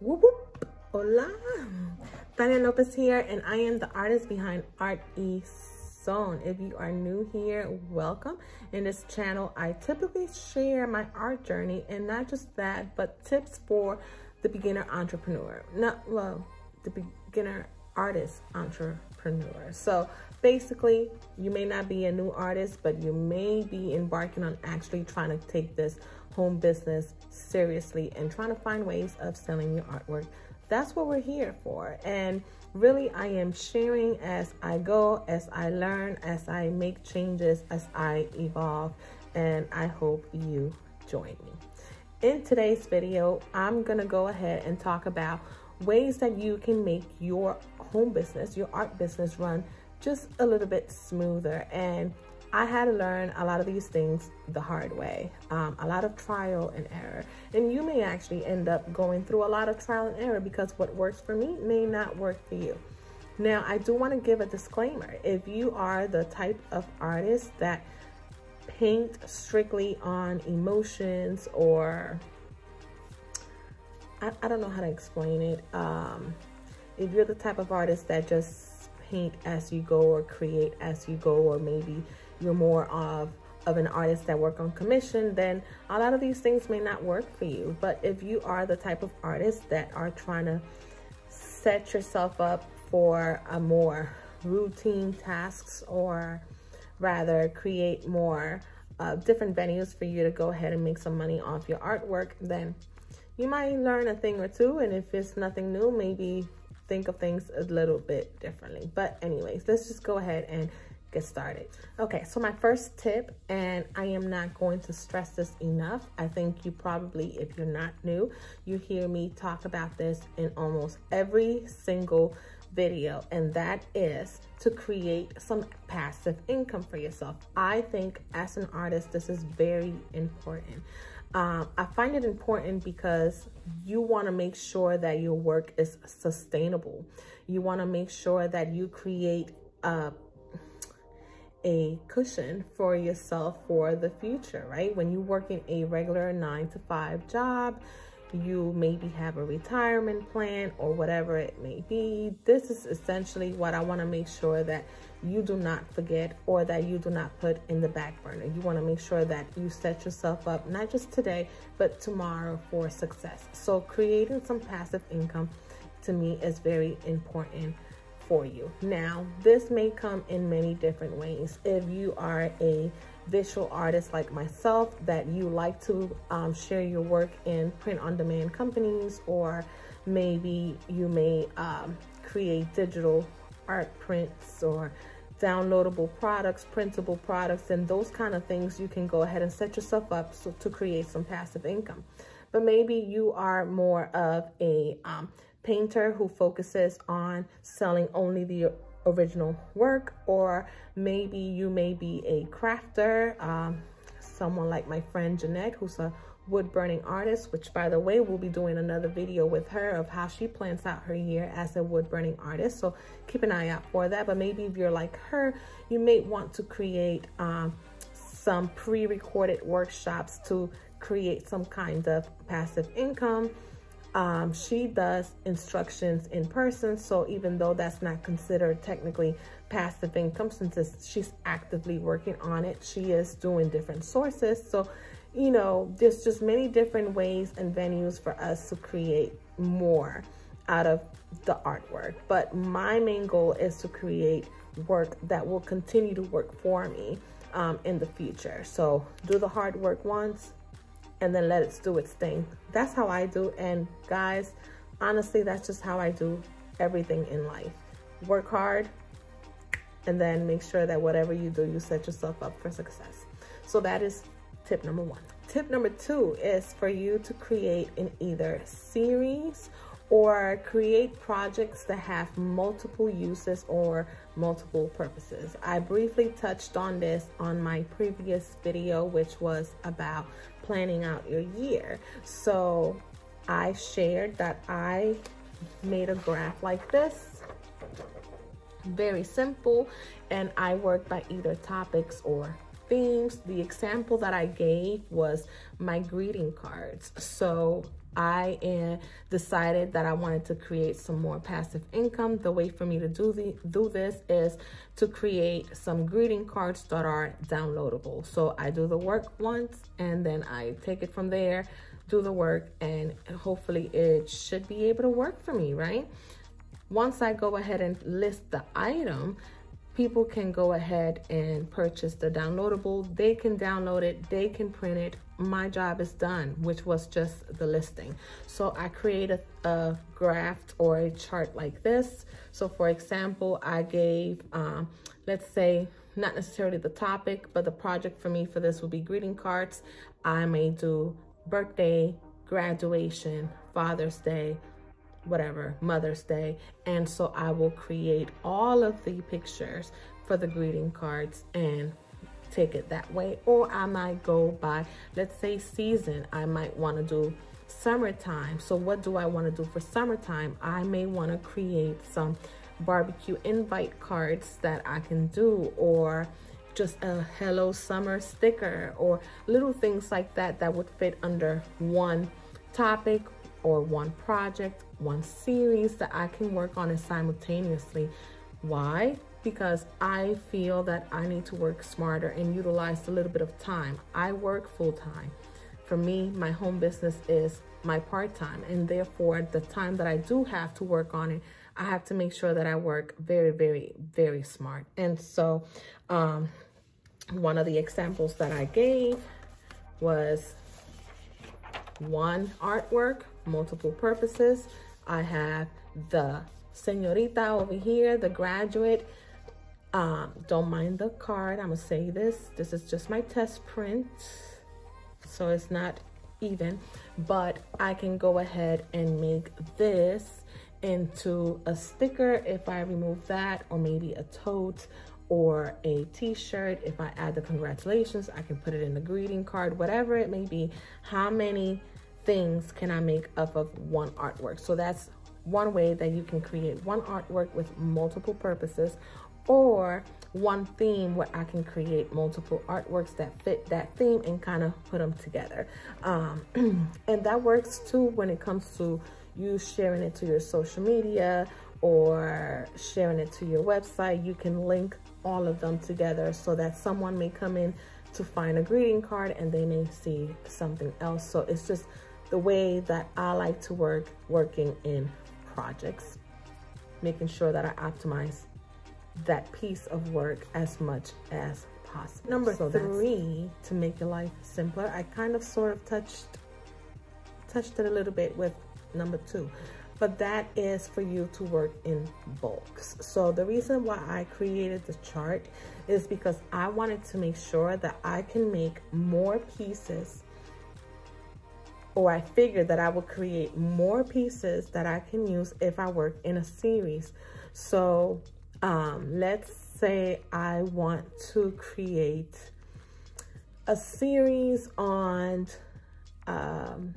Whoop whoop. Hola. Tania Lopez here, and I am the artist behind Art E Zone. If you are new here, welcome. In this channel, I typically share my art journey, and not just that, but tips for the beginner entrepreneur. Not, well, the beginner artist entrepreneur. So basically, you may not be a new artist, but you may be embarking on actually trying to take this home business seriously and trying to find ways of selling your artwork. That's what we're here for. And really, I am sharing as I go, as I learn, as I make changes, as I evolve. And I hope you join me. In today's video, I'm to go ahead and talk about ways that you can make your home business, your art business run just a little bit smoother. And I had to learn a lot of these things the hard way, um, a lot of trial and error. And you may actually end up going through a lot of trial and error because what works for me may not work for you. Now, I do want to give a disclaimer. If you are the type of artist that paint strictly on emotions or I, I don't know how to explain it. Um, if you're the type of artist that just paint as you go or create as you go, or maybe you're more of of an artist that work on commission, then a lot of these things may not work for you. But if you are the type of artist that are trying to set yourself up for a more routine tasks or rather create more uh, different venues for you to go ahead and make some money off your artwork, then you might learn a thing or two. And if it's nothing new, maybe think of things a little bit differently. But anyways, let's just go ahead and get started. Okay, so my first tip, and I am not going to stress this enough. I think you probably, if you're not new, you hear me talk about this in almost every single video, and that is to create some passive income for yourself. I think as an artist, this is very important. Um, I find it important because you want to make sure that your work is sustainable. You want to make sure that you create a a cushion for yourself for the future, right? When you work in a regular nine to five job, you maybe have a retirement plan or whatever it may be. This is essentially what I want to make sure that you do not forget or that you do not put in the back burner. You want to make sure that you set yourself up, not just today, but tomorrow for success. So creating some passive income to me is very important for you. Now, this may come in many different ways. If you are a visual artist like myself that you like to um, share your work in print on demand companies, or maybe you may um, create digital art prints or downloadable products, printable products, and those kind of things, you can go ahead and set yourself up so, to create some passive income. But maybe you are more of a um, painter who focuses on selling only the original work, or maybe you may be a crafter, um, someone like my friend Jeanette, who's a wood burning artist, which by the way, we'll be doing another video with her of how she plans out her year as a wood burning artist. So keep an eye out for that. But maybe if you're like her, you may want to create um, some pre-recorded workshops to create some kind of passive income um, she does instructions in person. So even though that's not considered technically passive income, since she's actively working on it, she is doing different sources. So, you know, there's just many different ways and venues for us to create more out of the artwork. But my main goal is to create work that will continue to work for me um, in the future. So do the hard work once and then let it do its thing. That's how I do. And guys, honestly, that's just how I do everything in life. Work hard and then make sure that whatever you do, you set yourself up for success. So that is tip number one. Tip number two is for you to create in either series or create projects that have multiple uses or multiple purposes. I briefly touched on this on my previous video, which was about planning out your year. So I shared that I made a graph like this, very simple, and I worked by either topics or themes. The example that I gave was my greeting cards. So I uh, decided that I wanted to create some more passive income. The way for me to do the do this is to create some greeting cards that are downloadable. So I do the work once and then I take it from there, do the work, and hopefully it should be able to work for me, right? Once I go ahead and list the item, people can go ahead and purchase the downloadable. They can download it, they can print it. My job is done, which was just the listing. So I create a, a graph or a chart like this. So for example, I gave, um, let's say, not necessarily the topic, but the project for me for this will be greeting cards. I may do birthday, graduation, Father's Day, whatever, Mother's Day. And so I will create all of the pictures for the greeting cards and take it that way. Or I might go by, let's say season, I might want to do summertime. So what do I want to do for summertime? I may want to create some barbecue invite cards that I can do or just a hello summer sticker or little things like that that would fit under one topic or one project, one series that I can work on it simultaneously. Why? Because I feel that I need to work smarter and utilize a little bit of time. I work full time. For me, my home business is my part time, and therefore, the time that I do have to work on it, I have to make sure that I work very, very, very smart. And so, um, one of the examples that I gave was one artwork multiple purposes. I have the senorita over here, the graduate. Um, don't mind the card. I'm gonna say this. This is just my test print. So it's not even, but I can go ahead and make this into a sticker if I remove that or maybe a tote or a t-shirt if I add the congratulations I can put it in the greeting card whatever it may be how many things can I make up of one artwork? So that's one way that you can create one artwork with multiple purposes or one theme where I can create multiple artworks that fit that theme and kind of put them together. Um, and that works too when it comes to you sharing it to your social media or sharing it to your website. You can link all of them together so that someone may come in to find a greeting card and they may see something else. So it's just the way that I like to work working in projects, making sure that I optimize that piece of work as much as possible. Number so three, to make your life simpler, I kind of sort of touched touched it a little bit with number two, but that is for you to work in bulks. So the reason why I created the chart is because I wanted to make sure that I can make more pieces or I figured that I would create more pieces that I can use if I work in a series. So um, let's say I want to create a series on um,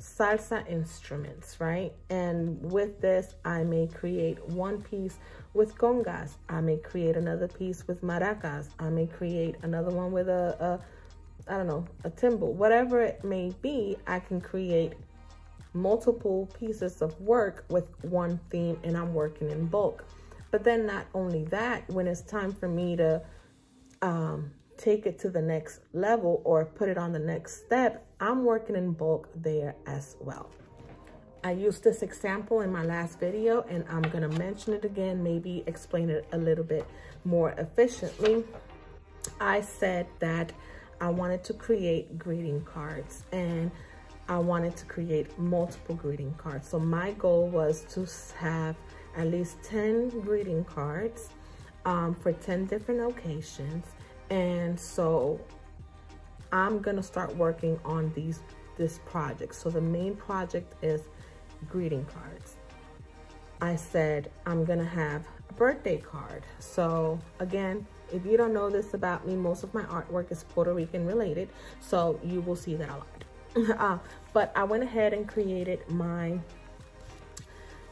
salsa instruments, right? And with this, I may create one piece with congas. I may create another piece with maracas. I may create another one with a, a I don't know, a timbre, whatever it may be, I can create multiple pieces of work with one theme and I'm working in bulk. But then not only that, when it's time for me to um, take it to the next level or put it on the next step, I'm working in bulk there as well. I used this example in my last video and I'm gonna mention it again, maybe explain it a little bit more efficiently. I said that I wanted to create greeting cards and I wanted to create multiple greeting cards. So my goal was to have at least 10 greeting cards um, for 10 different occasions. And so I'm gonna start working on these this project. So the main project is greeting cards. I said I'm gonna have birthday card. So again, if you don't know this about me, most of my artwork is Puerto Rican related, so you will see that a lot. uh, but I went ahead and created my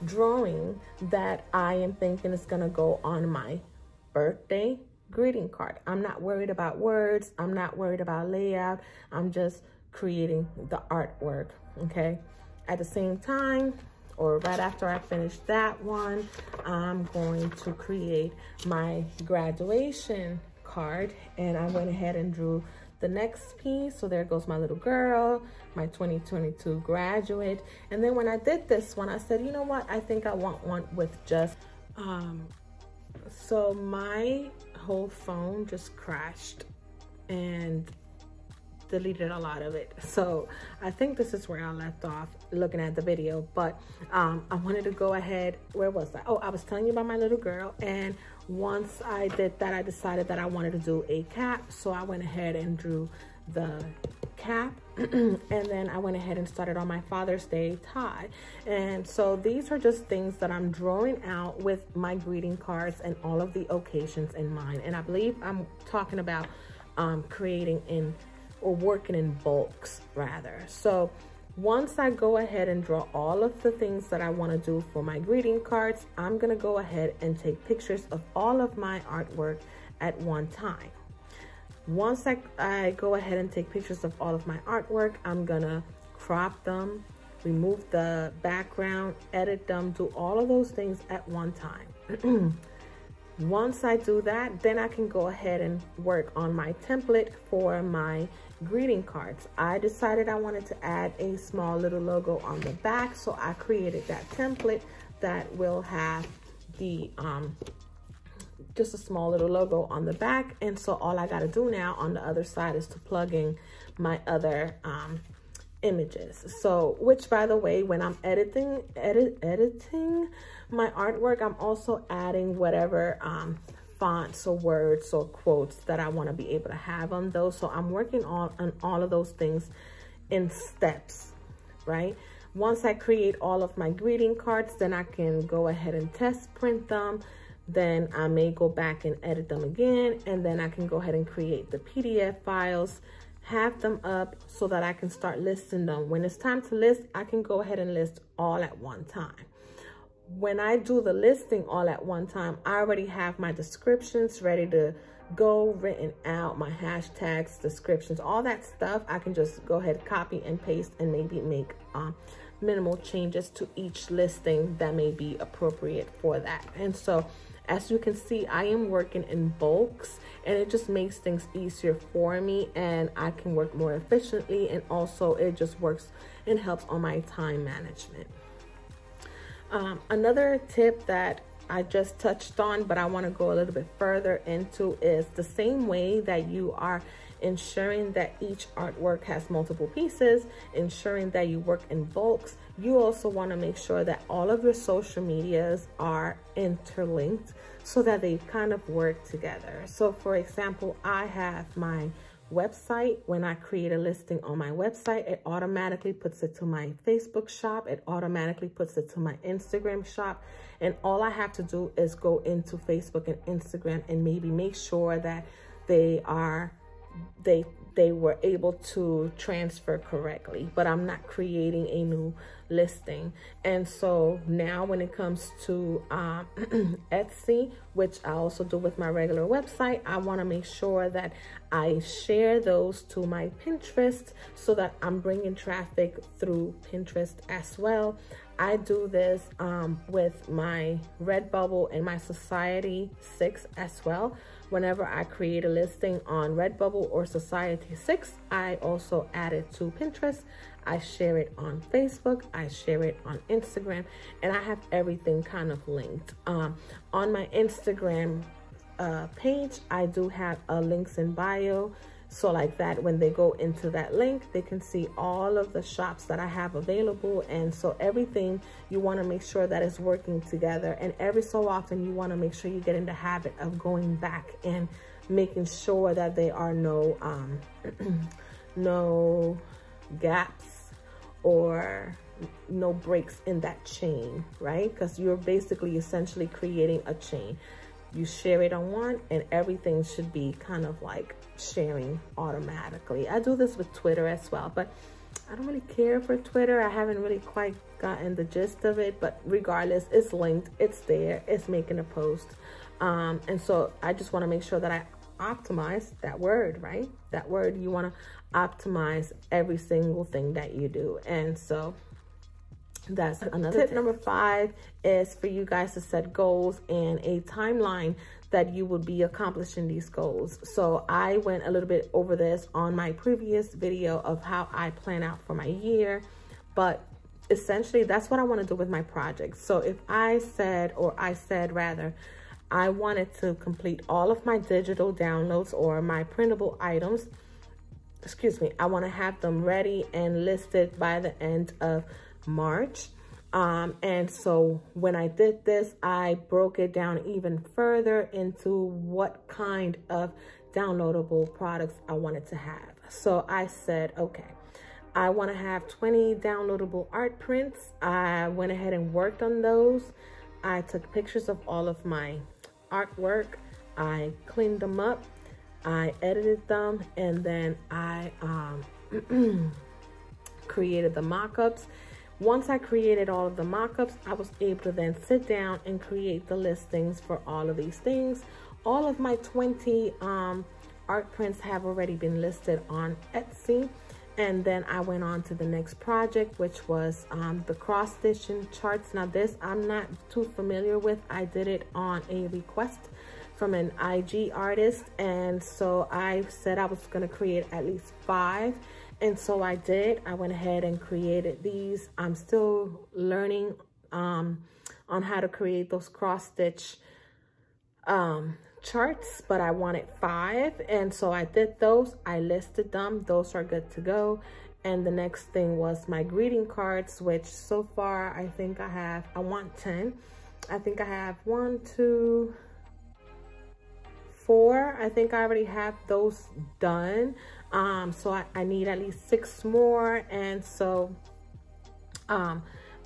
drawing that I am thinking is gonna go on my birthday greeting card. I'm not worried about words. I'm not worried about layout. I'm just creating the artwork, okay? At the same time, or right after I finish that one, I'm going to create my graduation card. And I went ahead and drew the next piece. So there goes my little girl, my 2022 graduate. And then when I did this one, I said, you know what? I think I want one with just, um, so my whole phone just crashed and deleted a lot of it. So I think this is where I left off looking at the video, but um, I wanted to go ahead. Where was I? Oh, I was telling you about my little girl. And once I did that, I decided that I wanted to do a cap. So I went ahead and drew the cap and then I went ahead and started on my Father's Day tie. And so these are just things that I'm drawing out with my greeting cards and all of the occasions in mind. And I believe I'm talking about um, creating in or working in bulks rather. So once I go ahead and draw all of the things that I want to do for my greeting cards, I'm to go ahead and take pictures of all of my artwork at one time. Once I, I go ahead and take pictures of all of my artwork, I'm to crop them, remove the background, edit them, do all of those things at one time. Once I do that, then I can go ahead and work on my template for my greeting cards. I decided I wanted to add a small little logo on the back, so I created that template that will have the um, just a small little logo on the back. And so all I got to do now on the other side is to plug in my other um, images. So, which by the way, when I'm editing, edit, editing my artwork, I'm also adding whatever um, fonts or words or quotes that I want to be able to have on those. So I'm working on, on all of those things in steps, right? Once I create all of my greeting cards, then I can go ahead and test print them. Then I may go back and edit them again. And then I can go ahead and create the PDF files, have them up so that I can start listing them. When it's time to list, I can go ahead and list all at one time when I do the listing all at one time, I already have my descriptions ready to go written out, my hashtags, descriptions, all that stuff. I can just go ahead, copy and paste and maybe make um, minimal changes to each listing that may be appropriate for that. And so as you can see, I am working in bulks and it just makes things easier for me and I can work more efficiently and also it just works and helps on my time management. Um, another tip that I just touched on, but I want to go a little bit further into is the same way that you are ensuring that each artwork has multiple pieces, ensuring that you work in bulks. You also want to make sure that all of your social medias are interlinked so that they kind of work together. So for example, I have my website. When I create a listing on my website, it automatically puts it to my Facebook shop. It automatically puts it to my Instagram shop. And all I have to do is go into Facebook and Instagram and maybe make sure that they are, they they were able to transfer correctly, but I'm not creating a new listing. And so now when it comes to um, Etsy, which I also do with my regular website, I wanna make sure that I share those to my Pinterest so that I'm bringing traffic through Pinterest as well. I do this um, with my Redbubble and my Society 6 as well. Whenever I create a listing on Redbubble or Society 6, I also add it to Pinterest. I share it on Facebook. I share it on Instagram. And I have everything kind of linked. Um, on my Instagram uh, page, I do have a links in bio so like that, when they go into that link, they can see all of the shops that I have available. And so everything you want to make sure that is working together. And every so often you want to make sure you get in the habit of going back and making sure that there are no, um, no gaps or no breaks in that chain, right? Because you're basically essentially creating a chain. You share it on one and everything should be kind of like sharing automatically. I do this with Twitter as well, but I don't really care for Twitter. I haven't really quite gotten the gist of it, but regardless, it's linked, it's there, it's making a post. Um, and so I just want to make sure that I optimize that word, right? That word, you want to optimize every single thing that you do. And so that's another tip. Number five is for you guys to set goals and a timeline that you would be accomplishing these goals. So I went a little bit over this on my previous video of how I plan out for my year, but essentially that's what I want to do with my projects. So if I said, or I said rather, I wanted to complete all of my digital downloads or my printable items, excuse me, I want to have them ready and listed by the end of March. Um, and so when I did this, I broke it down even further into what kind of downloadable products I wanted to have. So I said, okay, I want to have 20 downloadable art prints. I went ahead and worked on those. I took pictures of all of my artwork. I cleaned them up. I edited them and then I um, created the mock-ups once I created all of the mockups, I was able to then sit down and create the listings for all of these things. All of my 20 um, art prints have already been listed on Etsy. And then I went on to the next project, which was um, the cross stitching charts. Now this I'm not too familiar with. I did it on a request from an IG artist. And so I said I was gonna create at least five and so I did. I went ahead and created these. I'm still learning um, on how to create those cross stitch um, charts, but I wanted five. And so I did those. I listed them. Those are good to go. And the next thing was my greeting cards, which so far I think I have, I want 10. I think I have one, two, four. I think I already have those done. Um, so I, I need at least six more. And so um,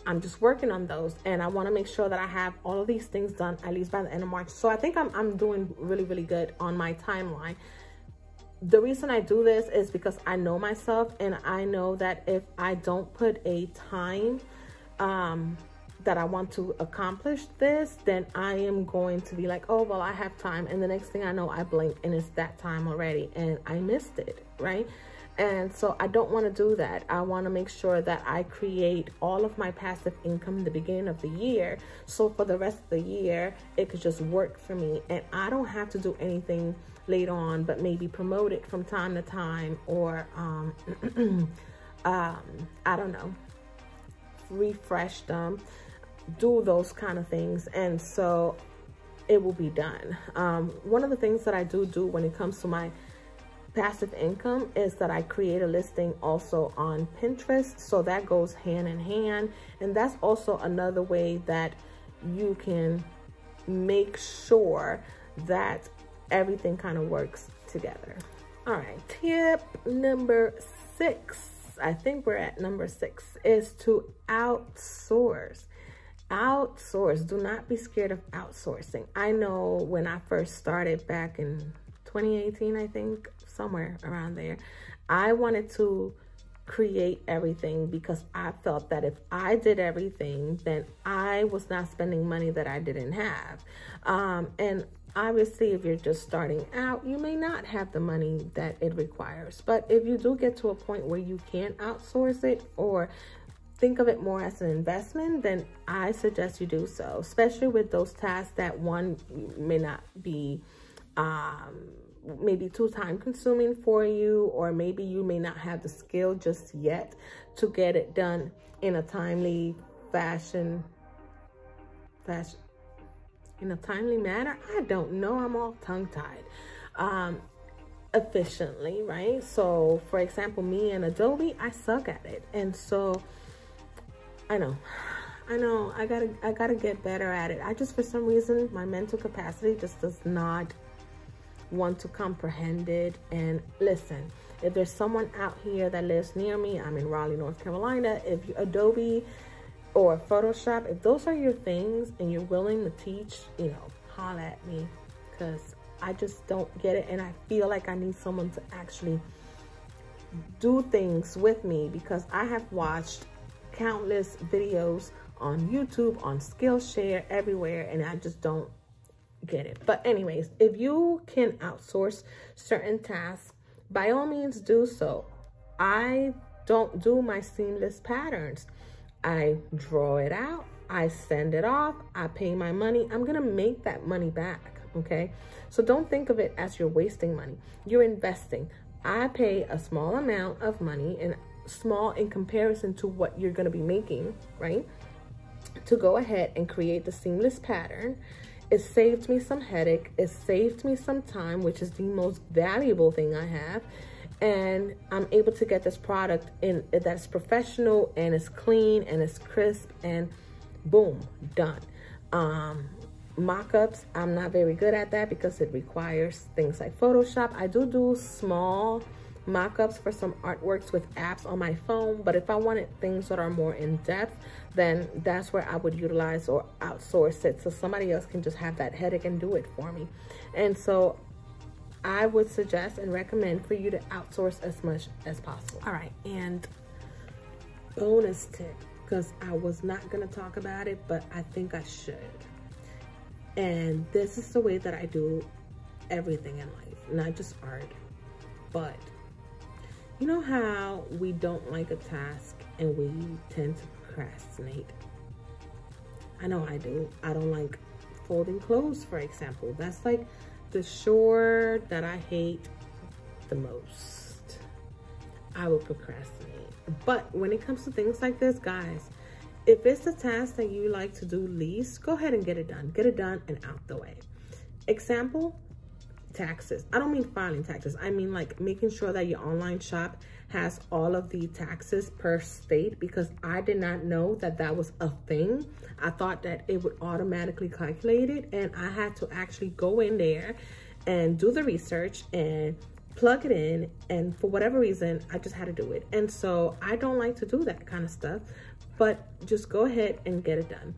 I'm just working on those and I want to make sure that I have all of these things done at least by the end of March. So I think I'm, I'm doing really, really good on my timeline. The reason I do this is because I know myself and I know that if I don't put a time um, that I want to accomplish this, then I am going to be like, oh, well, I have time. And the next thing I know, I blink and it's that time already and I missed it, right? And so I don't want to do that. I want to make sure that I create all of my passive income in the beginning of the year. So for the rest of the year, it could just work for me. And I don't have to do anything later on, but maybe promote it from time to time or, um, um, I don't know, refresh them do those kind of things. And so it will be done. Um, one of the things that I do do when it comes to my passive income is that I create a listing also on Pinterest. So that goes hand in hand. And that's also another way that you can make sure that everything kind of works together. All right, tip number six, I think we're at number six, is to outsource outsource. Do not be scared of outsourcing. I know when i first started back in 2018 i think somewhere around there i wanted to create everything because i felt that if i did everything then i was not spending money that i didn't have. Um, and obviously if you're just starting out you may not have the money that it requires. But if you do get to a point where you can outsource it or think of it more as an investment, then I suggest you do so, especially with those tasks that one may not be um, maybe too time consuming for you, or maybe you may not have the skill just yet to get it done in a timely fashion, fashion, in a timely manner. I don't know, I'm all tongue tied. Um, efficiently, right? So for example, me and Adobe, I suck at it. And so I know. I know. I gotta I gotta get better at it. I just for some reason my mental capacity just does not want to comprehend it. And listen, if there's someone out here that lives near me, I'm in Raleigh, North Carolina. If you, Adobe or Photoshop, if those are your things and you're willing to teach, you know, holla at me because I just don't get it. And I feel like I need someone to actually do things with me because I have watched countless videos on YouTube, on Skillshare, everywhere, and I just don't get it. But anyways, if you can outsource certain tasks, by all means do so. I don't do my seamless patterns. I draw it out, I send it off, I pay my money. I'm gonna make that money back, okay? So don't think of it as you're wasting money. You're investing. I pay a small amount of money and small in comparison to what you're gonna be making, right? To go ahead and create the seamless pattern. It saved me some headache. It saved me some time, which is the most valuable thing I have and I'm able to get this product in that's professional and it's clean and it's crisp and boom, done. Um, mock-ups, I'm not very good at that because it requires things like Photoshop. I do do small mock-ups for some artworks with apps on my phone, but if I wanted things that are more in-depth, then that's where I would utilize or outsource it so somebody else can just have that headache and do it for me. And so I would suggest and recommend for you to outsource as much as possible. All right, and bonus tip, because I was not gonna talk about it, but I think I should. And this is the way that I do everything in life, not just art, but you know how we don't like a task and we tend to procrastinate? I know I do. I don't like folding clothes, for example. That's like the chore that I hate the most. I will procrastinate. But when it comes to things like this, guys, if it's a task that you like to do least, go ahead and get it done. Get it done and out the way. Example, taxes. I don't mean filing taxes. I mean like making sure that your online shop has all of the taxes per state because I did not know that that was a thing. I thought that it would automatically calculate it and I had to actually go in there and do the research and plug it in and for whatever reason I just had to do it and so I don't like to do that kind of stuff but just go ahead and get it done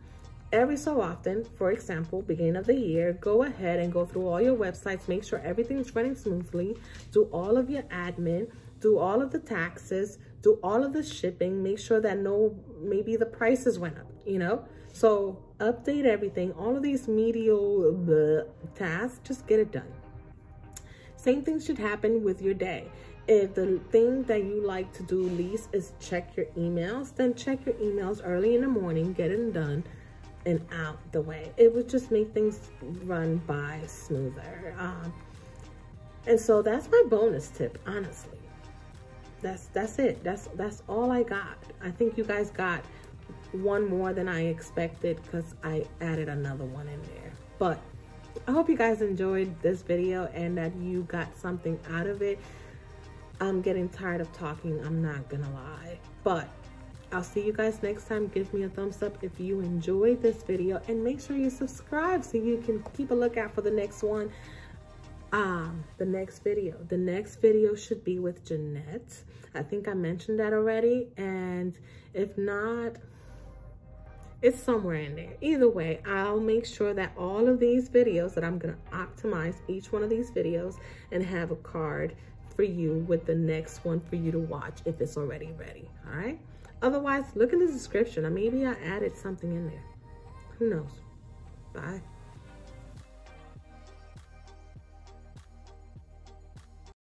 every so often, for example, beginning of the year, go ahead and go through all your websites, make sure everything's running smoothly, do all of your admin, do all of the taxes, do all of the shipping, make sure that no, maybe the prices went up, you know? So update everything, all of these medial tasks, just get it done. Same thing should happen with your day. If the thing that you like to do least is check your emails, then check your emails early in the morning, get it done, and out the way. It would just make things run by smoother. Um, and so that's my bonus tip, honestly. That's that's it. That's that's all I got. I think you guys got one more than I expected because I added another one in there. But I hope you guys enjoyed this video and that you got something out of it. I'm getting tired of talking, I'm not gonna lie. But I'll see you guys next time. Give me a thumbs up if you enjoyed this video and make sure you subscribe so you can keep a lookout for the next one. Um, the next video. The next video should be with Jeanette. I think I mentioned that already. And if not, it's somewhere in there. Either way, I'll make sure that all of these videos that I'm going to optimize each one of these videos and have a card for you with the next one for you to watch if it's already ready. All right. Otherwise, look in the description. Or maybe I added something in there. Who knows? Bye.